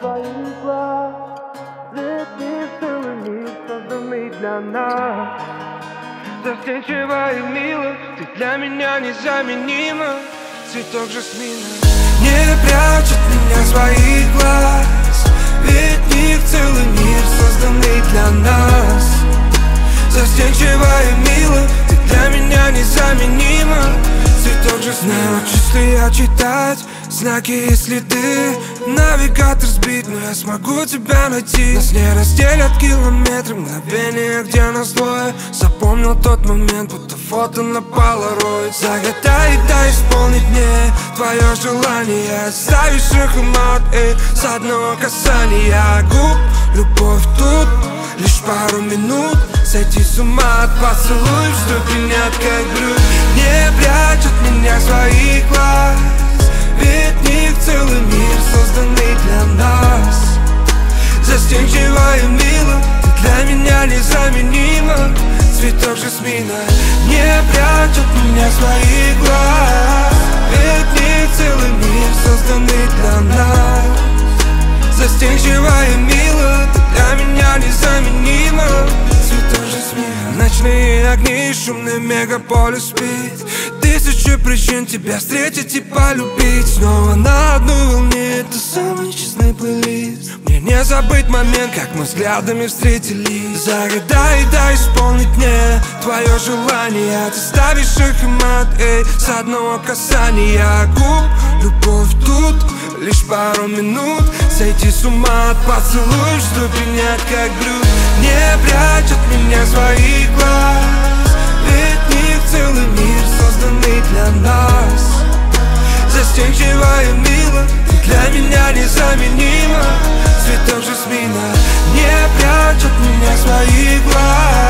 своих глаз. Мир, целый мир, созданный для нас Застенчива и ты для меня незаменима. Цветок жасмина Не прячет меня своих глаз. Ведь мир, целый мир, созданный для нас. Застенчива и ты для меня незаменима. Цветок жасмина Научусь ли я читать знаки и следы Навигатор сбит, но я смогу тебя найти. Нас не разделят километры, мгновения, где нас двое. Запомнил тот момент, будто фото на полароид. Загадай дай исполнить мне твое желание. Оставишь их мат, эй, с одного касания. Губ Любовь тут лишь пару минут. Сойти с ума от поцелуев, что принят как блюд. Не прячут незаменима. Цветок жасмина не прячет меня своих глаз. Ведь них целый мир, созданный для нас. Застенчива и мило, ты для меня незаменима. Цветок жасмина Ночные огни, шумный мегаполис спит. Тысячи причин тебя встретить и полюбить. Снова на одной волне, забыть момент, как мы взглядами встретились. Загадай дай исполнить мне твое желание. Ты ставишь их и мат, эй, с одного касания. Губ Любовь тут лишь пару минут. Сойти с ума от поцелуев, что принять как блюд. Не прячут меня своих глаз прячут меня свои глаза.